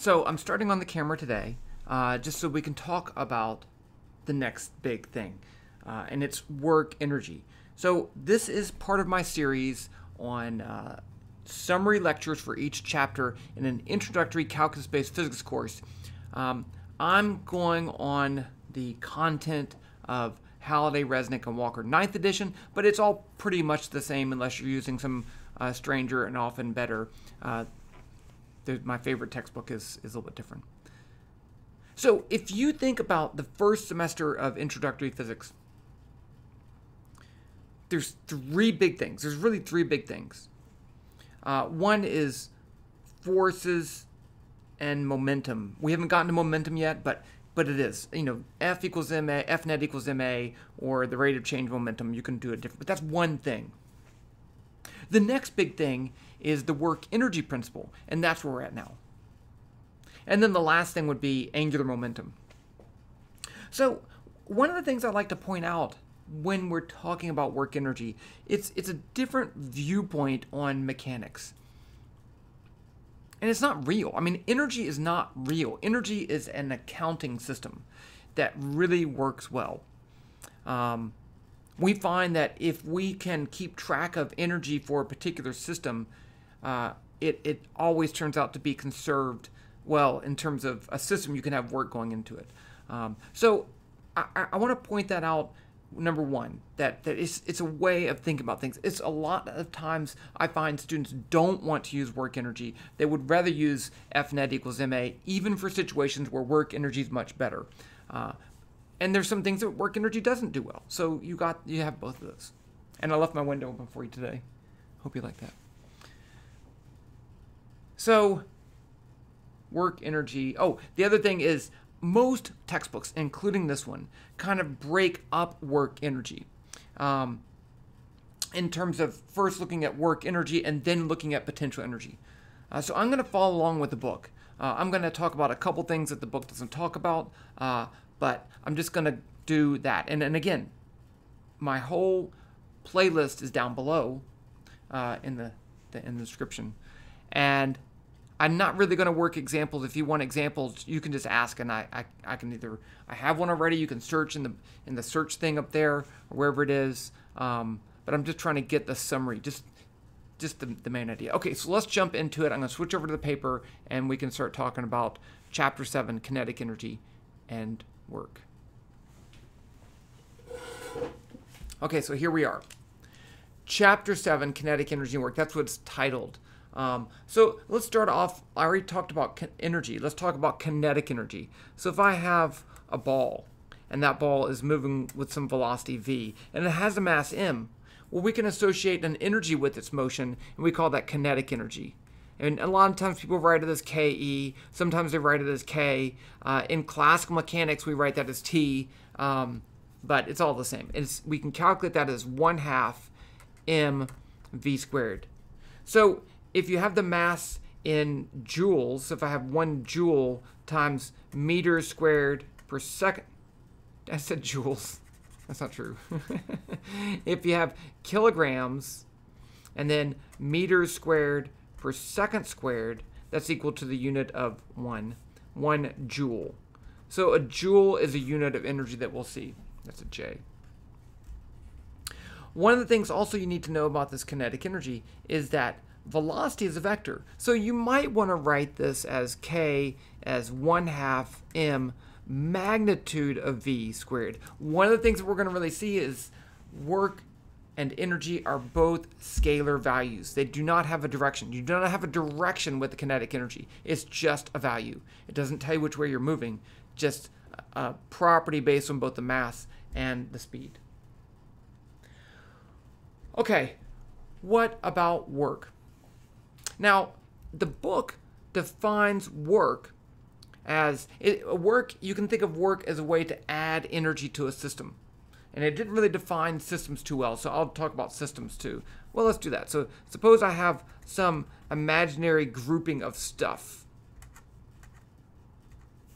So I'm starting on the camera today, uh, just so we can talk about the next big thing, uh, and it's work energy. So this is part of my series on uh, summary lectures for each chapter in an introductory calculus-based physics course. Um, I'm going on the content of Halliday, Resnick, and Walker 9th edition, but it's all pretty much the same unless you're using some uh, stranger and often better uh, my favorite textbook is, is a little bit different. So if you think about the first semester of introductory physics, there's three big things. There's really three big things. Uh, one is forces and momentum. We haven't gotten to momentum yet, but but it is. You know, F equals ma, F net equals ma, or the rate of change momentum. You can do it different, but that's one thing. The next big thing is the work energy principle, and that's where we're at now. And then the last thing would be angular momentum. So one of the things I like to point out when we're talking about work energy, it's it's a different viewpoint on mechanics. And it's not real. I mean, energy is not real. Energy is an accounting system that really works well. Um, we find that if we can keep track of energy for a particular system, uh, it, it always turns out to be conserved well in terms of a system you can have work going into it. Um, so I, I want to point that out. Number one, that, that it's, it's a way of thinking about things. It's a lot of times I find students don't want to use work energy. They would rather use F net equals MA, even for situations where work energy is much better. Uh, and there's some things that work energy doesn't do well. So you got you have both of those. And I left my window open for you today. Hope you like that. So, work energy. Oh, the other thing is most textbooks, including this one, kind of break up work energy. Um, in terms of first looking at work energy and then looking at potential energy. Uh, so I'm going to follow along with the book. Uh, I'm going to talk about a couple things that the book doesn't talk about, uh, but I'm just going to do that. And, and again, my whole playlist is down below uh, in the, the in the description, and I'm not really going to work examples. If you want examples, you can just ask, and I, I, I, can either I have one already. You can search in the in the search thing up there or wherever it is. Um, but I'm just trying to get the summary, just just the, the main idea. Okay, so let's jump into it. I'm going to switch over to the paper, and we can start talking about chapter seven, kinetic energy, and work. Okay, so here we are. Chapter 7, Kinetic Energy Work. That's what it's titled. Um, so let's start off. I already talked about energy. Let's talk about kinetic energy. So if I have a ball and that ball is moving with some velocity v and it has a mass m, well, we can associate an energy with its motion and we call that kinetic energy. And a lot of times people write it as Ke. Sometimes they write it as K. Uh, in classical mechanics, we write that as T. Um, but it's all the same. It's, we can calculate that as 1 half m v squared. So if you have the mass in joules, so if I have one joule times meters squared per second, I said joules. That's not true. if you have kilograms and then meters squared per second squared, that's equal to the unit of one, one joule. So a joule is a unit of energy that we'll see. That's a J. One of the things also you need to know about this kinetic energy is that velocity is a vector. So you might want to write this as k as 1 half m magnitude of v squared. One of the things that we're going to really see is work and energy are both scalar values. They do not have a direction. You do not have a direction with the kinetic energy. It's just a value. It doesn't tell you which way you're moving, just a property based on both the mass and the speed. Okay, what about work? Now, the book defines work as it, work, you can think of work as a way to add energy to a system. And it didn't really define systems too well, so I'll talk about systems too. Well, let's do that. So suppose I have some imaginary grouping of stuff.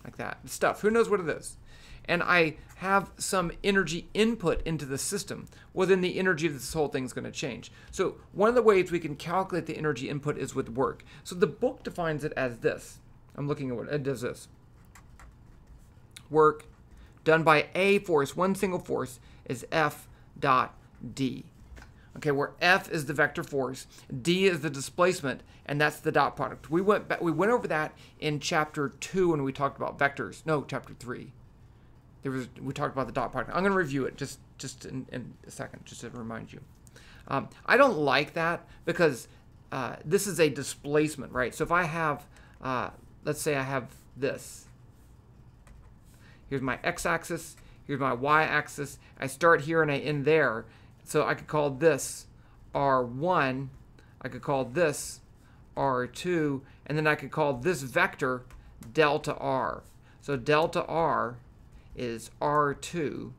Like that. Stuff. Who knows what it is? And I have some energy input into the system, well, then the energy of this whole thing is going to change. So one of the ways we can calculate the energy input is with work. So the book defines it as this. I'm looking at what it does this. Work done by a force, one single force, is F dot D. Okay, where F is the vector force, D is the displacement, and that's the dot product. We went back, we went over that in chapter two when we talked about vectors. No, chapter three. There was we talked about the dot product. I'm going to review it just just in, in, a second, just to remind you. Um, I don't like that because uh, this is a displacement, right? So if I have, uh, let's say I have this. Here's my x-axis. Here's my y-axis. I start here and I end there. So I could call this R1. I could call this R2. And then I could call this vector delta R. So delta R is R2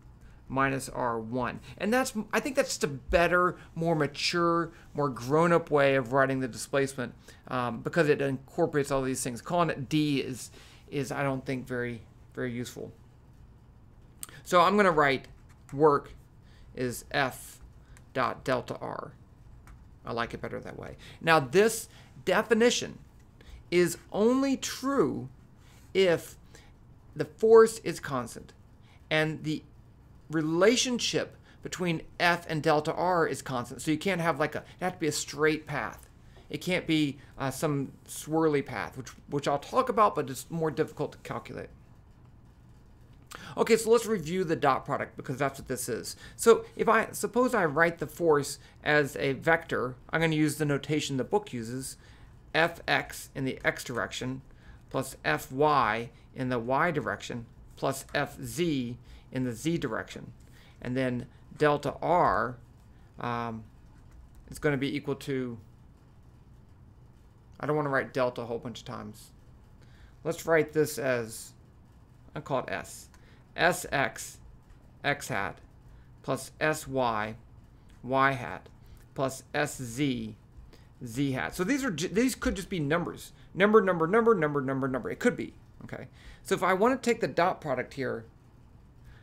minus R1. And that's, I think that's just a better, more mature, more grown-up way of writing the displacement um, because it incorporates all these things. Calling it D is, is I don't think, very, very useful. So I'm going to write work is F dot delta R. I like it better that way. Now this definition is only true if the force is constant and the relationship between F and delta R is constant. So you can't have like a, it has to be a straight path. It can't be uh, some swirly path, which, which I'll talk about, but it's more difficult to calculate. Okay, so let's review the dot product because that's what this is. So if I suppose I write the force as a vector, I'm going to use the notation the book uses, fx in the x direction plus fy in the y direction plus fz in the z direction. And then delta r um, is going to be equal to, I don't want to write delta a whole bunch of times. Let's write this as, I'll call it s. sx x hat plus sy y hat plus sz z hat. So these are these could just be numbers. Number, number, number, number, number, number. It could be. Okay. So if I want to take the dot product here,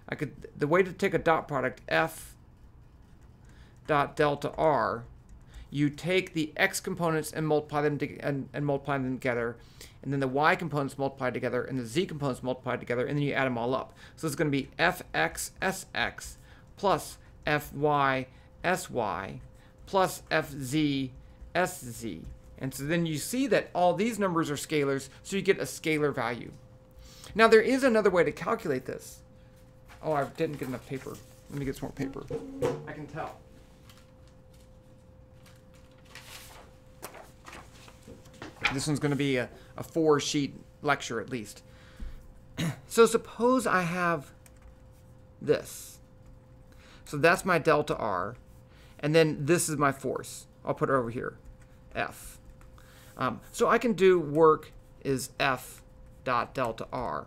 I could the way to take a dot product f dot delta r, you take the x components and multiply them to, and, and multiply them together, and then the y components multiply together, and the z components multiply together, and then you add them all up. So it's going to be fx sx plus fy sy plus fz sz. And so then you see that all these numbers are scalars, so you get a scalar value. Now there is another way to calculate this. Oh, I didn't get enough paper. Let me get some more paper. I can tell. This one's going to be a, a four sheet lecture at least. so suppose I have this. So that's my delta R. And then this is my force. I'll put it over here, F. Um, so I can do work is F dot delta R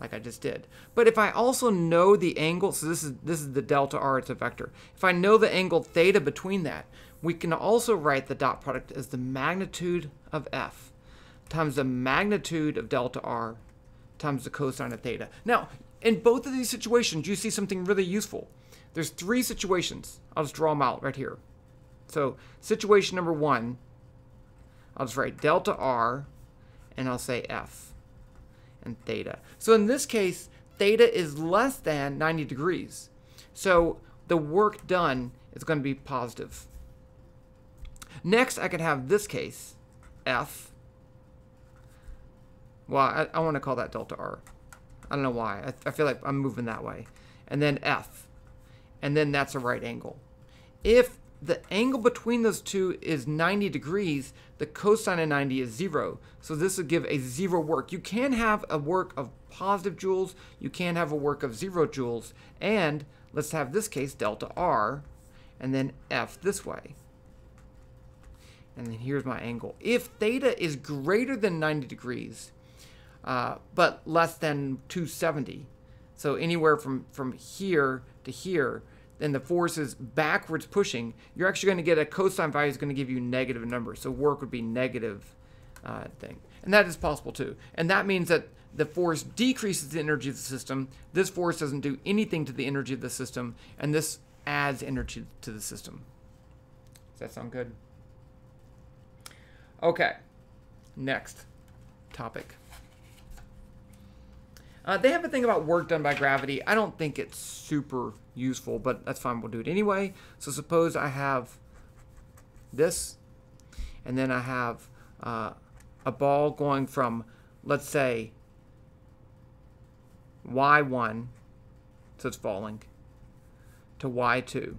like I just did. But if I also know the angle, so this is this is the delta r, it's a vector. If I know the angle theta between that, we can also write the dot product as the magnitude of f times the magnitude of delta r times the cosine of theta. Now, in both of these situations, you see something really useful. There's three situations. I'll just draw them out right here. So situation number one, I'll just write delta r, and I'll say f and theta. So in this case, theta is less than 90 degrees. So the work done is going to be positive. Next, I could have this case, F. Well, I, I want to call that delta R. I don't know why. I, I feel like I'm moving that way. And then F. And then that's a right angle. If the angle between those two is 90 degrees, the cosine of 90 is zero. So this would give a zero work. You can have a work of positive joules, you can have a work of zero joules, and let's have this case delta R, and then F this way. And then here's my angle. If theta is greater than 90 degrees, uh, but less than 270, so anywhere from, from here to here, and the force is backwards pushing, you're actually going to get a cosine value is going to give you negative numbers. So work would be negative uh, thing. And that is possible too. And that means that the force decreases the energy of the system. This force doesn't do anything to the energy of the system. And this adds energy to the system. Does that sound good? Okay. Next topic. Uh, they have a thing about work done by gravity. I don't think it's super useful, but that's fine. We'll do it anyway. So suppose I have this, and then I have uh, a ball going from, let's say, y1, so it's falling, to y2.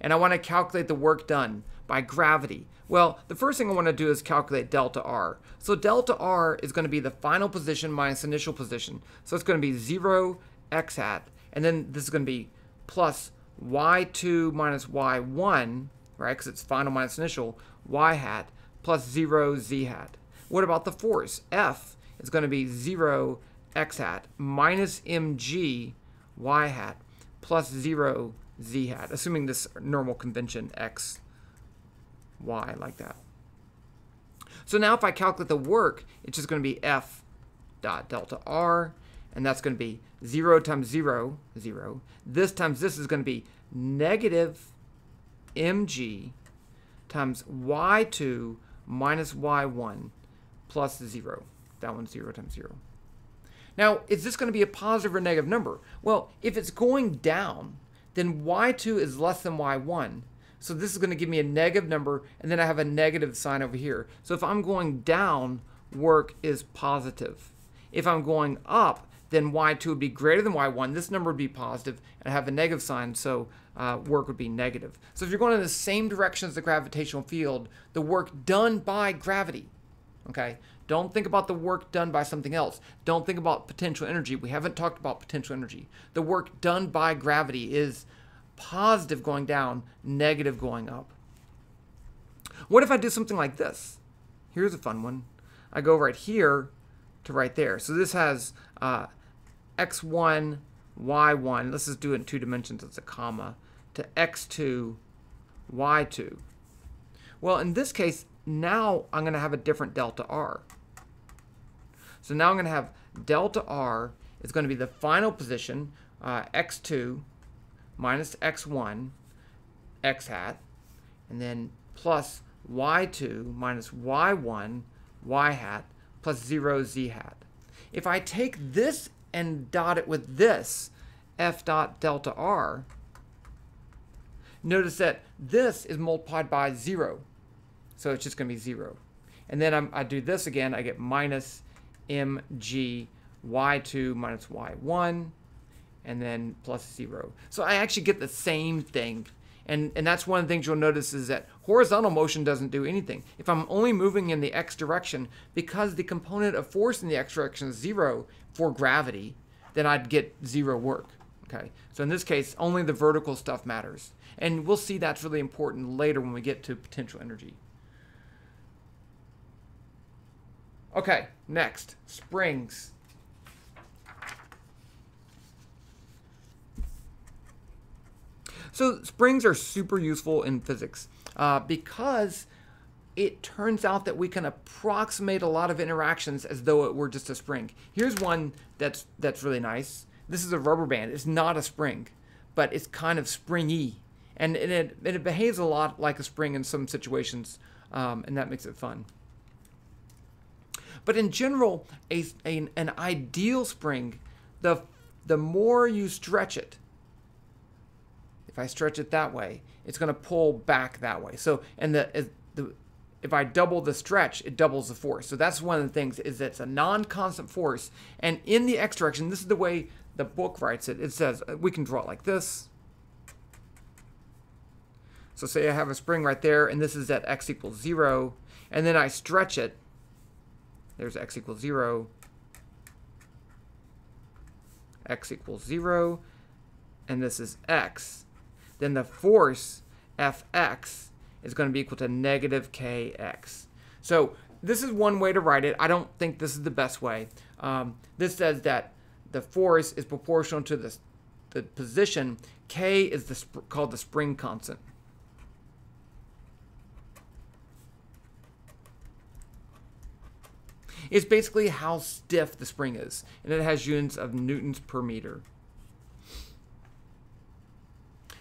And I want to calculate the work done by gravity. Well, the first thing I want to do is calculate delta R. So delta R is going to be the final position minus initial position. So it's going to be 0 x hat, and then this is going to be plus y2 minus y1, right, because it's final minus initial, y hat, plus 0 z hat. What about the force? F is going to be 0 x hat minus mg y hat plus 0 z hat, assuming this normal convention x y like that. So now if I calculate the work, it's just going to be F dot delta R, and that's going to be 0 times 0, 0. This times this is going to be negative mg times y2 minus y1 plus 0. That one's 0 times 0. Now, is this going to be a positive or negative number? Well, if it's going down, then y2 is less than y1. So this is going to give me a negative number, and then I have a negative sign over here. So if I'm going down, work is positive. If I'm going up, then y2 would be greater than y1. This number would be positive, and have a negative sign, so uh, work would be negative. So if you're going in the same direction as the gravitational field, the work done by gravity, okay? Don't think about the work done by something else. Don't think about potential energy. We haven't talked about potential energy. The work done by gravity is positive going down, negative going up. What if I do something like this? Here's a fun one. I go right here to right there. So this has uh, x1, y1. Let's just do it in two dimensions. It's a comma. To x2, y2. Well, in this case, now I'm going to have a different delta r. So now I'm going to have delta r is going to be the final position, uh, x2 minus x1 x hat, and then plus y2 minus y1 y hat plus 0 z hat. If I take this and dot it with this, f dot delta r, notice that this is multiplied by 0. So it's just going to be 0. And then I'm, i do this again, I get minus mg y2 minus y1 and then plus 0. So I actually get the same thing. And, and that's one of the things you'll notice is that horizontal motion doesn't do anything. If I'm only moving in the x direction, because the component of force in the x direction is 0 for gravity, then I'd get 0 work. Okay, so in this case, only the vertical stuff matters. And we'll see that's really important later when we get to potential energy. Okay, next, springs. So springs are super useful in physics uh, because it turns out that we can approximate a lot of interactions as though it were just a spring. Here's one that's that's really nice. This is a rubber band. It's not a spring, but it's kind of springy, and, and it, and it behaves a lot like a spring in some situations, um, and that makes it fun. But in general, a, a, an ideal spring, the, the more you stretch it, if I stretch it that way, it's going to pull back that way. So, and the, the if I double the stretch, it doubles the force. So that's one of the things is that it's a non-constant force. And in the x direction, this is the way the book writes it. It says uh, we can draw it like this. So say I have a spring right there, and this is at x equals 0, and then I stretch it there's x equals 0, x equals 0, and this is x. Then the force, Fx, is going to be equal to negative kx. So this is one way to write it. I don't think this is the best way. Um, this says that the force is proportional to the, the position. K is the called the spring constant. It's basically how stiff the spring is, and it has units of newtons per meter.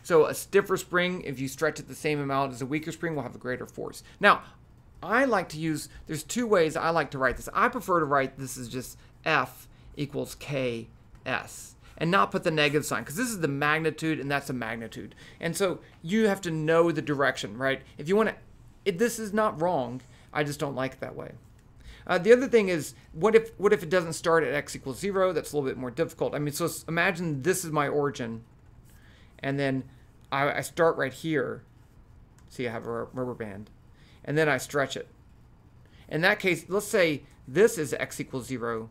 So a stiffer spring, if you stretch it the same amount as a weaker spring, will have a greater force. Now, I like to use, there's two ways I like to write this. I prefer to write this as just F equals ks and not put the negative sign because this is the magnitude and that's the magnitude. And so you have to know the direction, right? If you want to, this is not wrong. I just don't like it that way. Uh, the other thing is, what if what if it doesn't start at x equals zero? That's a little bit more difficult. I mean, so imagine this is my origin, and then I, I start right here. See, I have a rubber band, and then I stretch it. In that case, let's say this is x equals zero,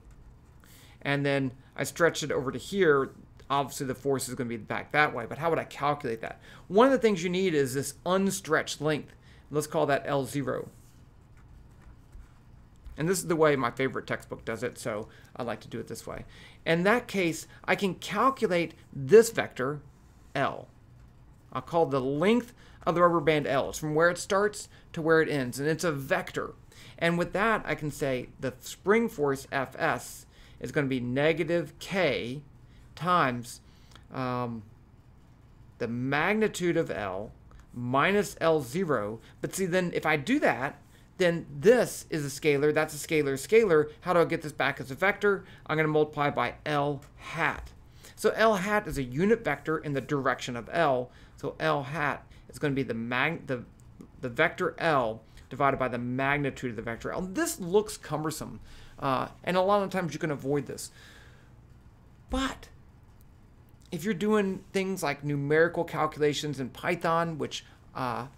and then I stretch it over to here, obviously the force is going to be back that way, but how would I calculate that? One of the things you need is this unstretched length. Let's call that L0. And this is the way my favorite textbook does it, so I like to do it this way. In that case, I can calculate this vector, L. I'll call the length of the rubber band L. It's from where it starts to where it ends, and it's a vector. And with that, I can say the spring force Fs is going to be negative k times um, the magnitude of L minus L0. But see, then if I do that, then this is a scalar, that's a scalar, scalar. How do I get this back as a vector? I'm going to multiply by L hat. So L hat is a unit vector in the direction of L. So L hat is going to be the, mag the, the vector L divided by the magnitude of the vector L. This looks cumbersome. Uh, and a lot of times you can avoid this. But if you're doing things like numerical calculations in Python, which uh,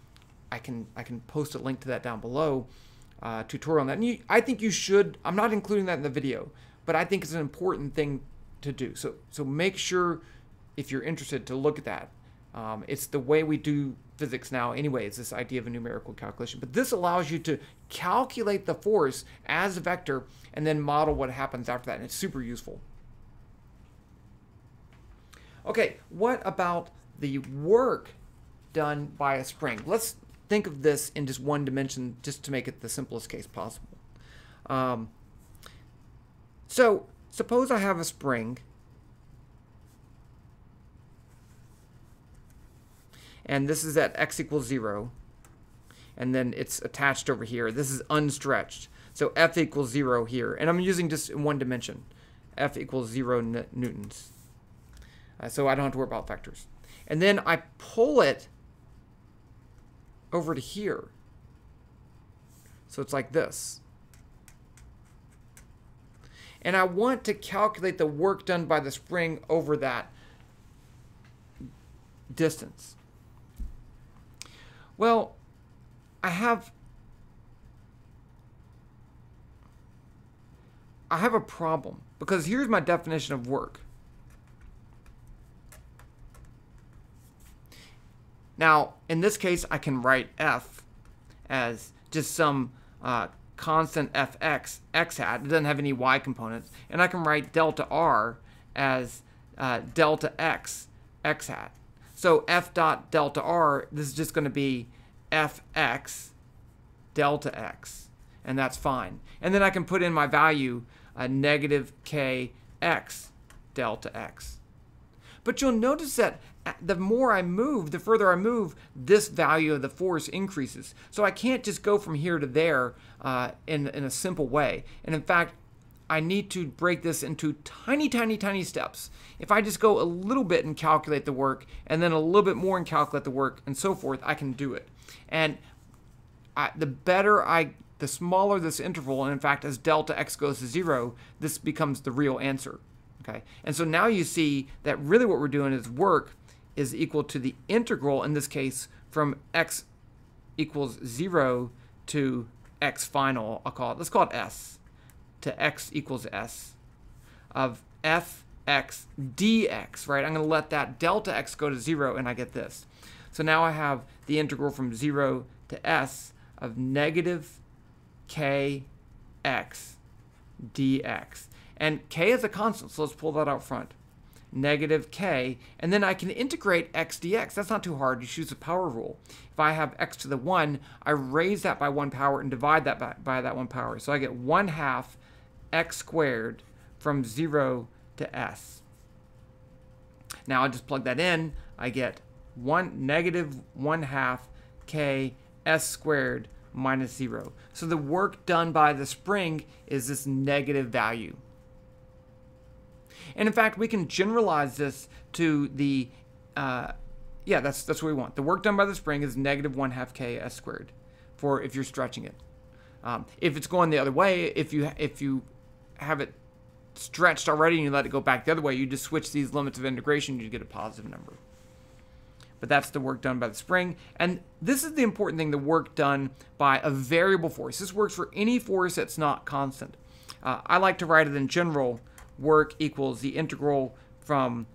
I can I can post a link to that down below, uh, tutorial on that. And you, I think you should. I'm not including that in the video, but I think it's an important thing to do. So so make sure if you're interested to look at that. Um, it's the way we do physics now anyway, it's this idea of a numerical calculation. But this allows you to calculate the force as a vector and then model what happens after that. And it's super useful. Okay, what about the work done by a spring? Let's think of this in just one dimension just to make it the simplest case possible. Um, so suppose I have a spring and this is at x equals 0 and then it's attached over here. This is unstretched. So F equals 0 here. And I'm using just one dimension. F equals 0 newtons. Uh, so I don't have to worry about vectors. And then I pull it over to here. So it's like this. And I want to calculate the work done by the spring over that distance. Well, I have I have a problem because here's my definition of work. Now, in this case, I can write F as just some uh, constant fx, x hat. It doesn't have any y components. And I can write delta r as uh, delta x, x hat. So f dot delta r, this is just going to be fx delta x, and that's fine. And then I can put in my value, uh, negative kx delta x. But you'll notice that uh, the more I move, the further I move, this value of the force increases. So I can't just go from here to there uh, in, in a simple way. And in fact, I need to break this into tiny, tiny, tiny steps. If I just go a little bit and calculate the work, and then a little bit more and calculate the work, and so forth, I can do it. And I, the better I, the smaller this interval, and in fact, as delta x goes to zero, this becomes the real answer. Okay, and so now you see that really what we're doing is work is equal to the integral in this case from x equals zero to x final. I'll call it. Let's call it s to x equals s of fx dx, right? I'm going to let that delta x go to 0, and I get this. So now I have the integral from 0 to s of negative kx dx. And k is a constant, so let's pull that out front. Negative k, and then I can integrate x dx. That's not too hard. You choose the power rule. If I have x to the 1, I raise that by 1 power and divide that by, by that 1 power. So I get 1 half x squared from 0 to s. Now I just plug that in. I get 1 negative 1 half k s squared minus 0. So the work done by the spring is this negative value. And in fact, we can generalize this to the, uh, yeah, that's that's what we want. The work done by the spring is negative one half k s squared, for if you're stretching it. Um, if it's going the other way, if you if you have it stretched already and you let it go back the other way, you just switch these limits of integration, you get a positive number. But that's the work done by the spring. And this is the important thing, the work done by a variable force. This works for any force that's not constant. Uh, I like to write it in general, work equals the integral from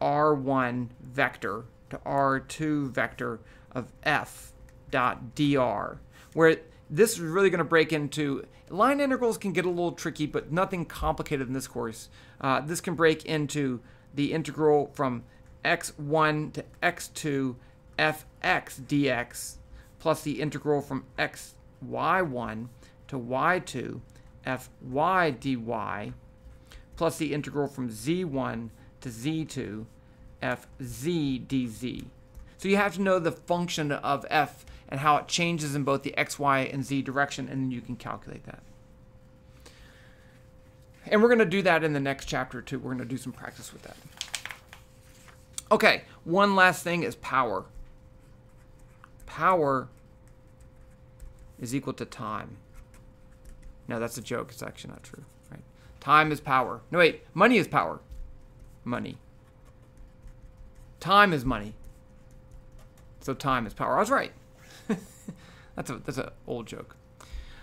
r1 vector to r2 vector of f dot dr, where this is really going to break into line integrals can get a little tricky, but nothing complicated in this course. Uh, this can break into the integral from x1 to x2 fx dx plus the integral from xy1 to y2 fy dy plus the integral from z1 to z2 fz dz. So you have to know the function of f and how it changes in both the x, y, and z direction, and then you can calculate that. And we're going to do that in the next chapter too. We're going to do some practice with that. Okay, one last thing is power. Power is equal to time. No, that's a joke. It's actually not true. Right? Time is power. No, wait. Money is power. Money. Time is money. So time is power. I was right. That's a that's an old joke.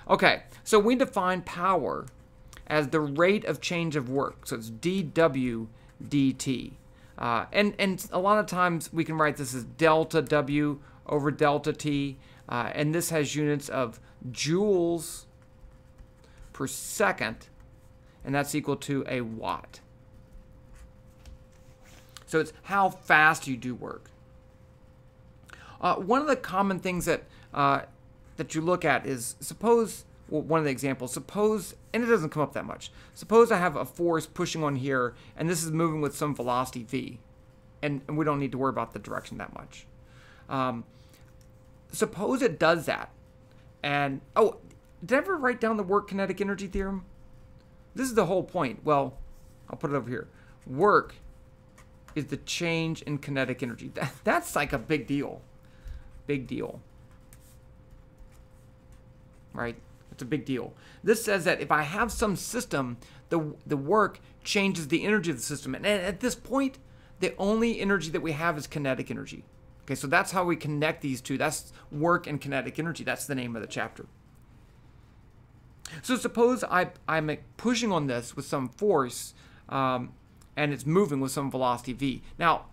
Okay, so we define power as the rate of change of work. So it's dw dt. Uh, and, and a lot of times we can write this as delta W over delta T. Uh, and this has units of joules per second. And that's equal to a watt. So it's how fast you do work. Uh, one of the common things that uh, that you look at is suppose well, one of the examples. Suppose, and it doesn't come up that much. Suppose I have a force pushing on here, and this is moving with some velocity v, and, and we don't need to worry about the direction that much. Um, suppose it does that, and oh, did I ever write down the work kinetic energy theorem? This is the whole point. Well, I'll put it over here. Work is the change in kinetic energy. That, that's like a big deal. Big deal. Right? It's a big deal. This says that if I have some system, the, the work changes the energy of the system. And at this point, the only energy that we have is kinetic energy. Okay, so that's how we connect these two. That's work and kinetic energy. That's the name of the chapter. So suppose I, I'm pushing on this with some force um, and it's moving with some velocity v. Now,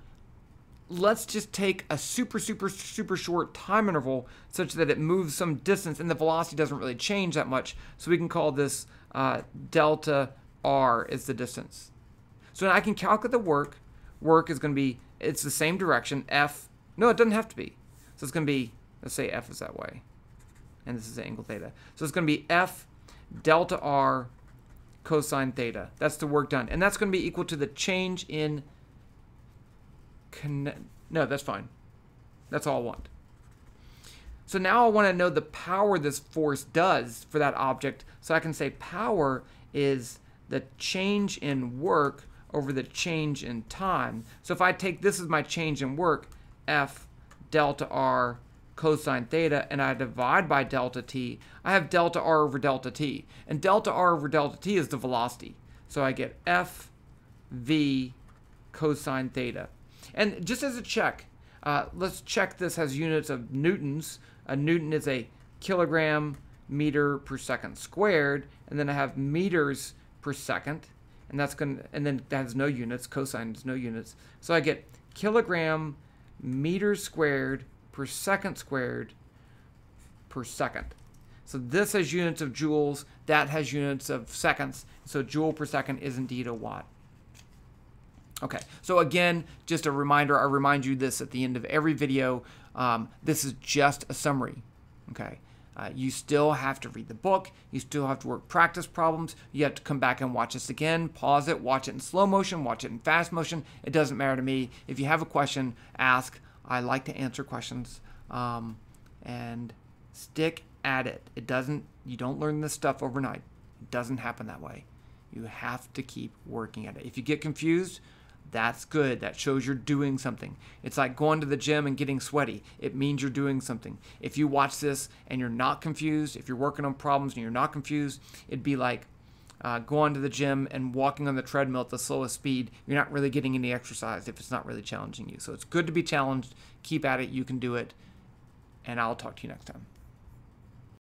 let's just take a super, super, super short time interval such that it moves some distance and the velocity doesn't really change that much. So we can call this uh, delta r is the distance. So now I can calculate the work. Work is going to be, it's the same direction, f. No, it doesn't have to be. So it's going to be, let's say f is that way. And this is the angle theta. So it's going to be f delta r cosine theta. That's the work done. And that's going to be equal to the change in connect. No, that's fine. That's all I want. So now I want to know the power this force does for that object. So I can say power is the change in work over the change in time. So if I take this as my change in work, F delta R cosine theta, and I divide by delta t, I have delta R over delta t. And delta R over delta t is the velocity. So I get F V cosine theta. And just as a check, uh, let's check this as units of newtons. A newton is a kilogram meter per second squared, and then I have meters per second, and that's going and then that has no units. Cosine has no units, so I get kilogram meters squared per second squared per second. So this has units of joules, that has units of seconds. So joule per second is indeed a watt. Okay, so again, just a reminder, I remind you this at the end of every video. Um, this is just a summary, okay? Uh, you still have to read the book. You still have to work practice problems. You have to come back and watch this again, pause it, watch it in slow motion, watch it in fast motion. It doesn't matter to me. If you have a question, ask. I like to answer questions. Um, and stick at it. It doesn't, you don't learn this stuff overnight. It doesn't happen that way. You have to keep working at it. If you get confused, that's good. That shows you're doing something. It's like going to the gym and getting sweaty. It means you're doing something. If you watch this and you're not confused, if you're working on problems and you're not confused, it'd be like uh, going to the gym and walking on the treadmill at the slowest speed. You're not really getting any exercise if it's not really challenging you. So it's good to be challenged. Keep at it. You can do it. And I'll talk to you next time.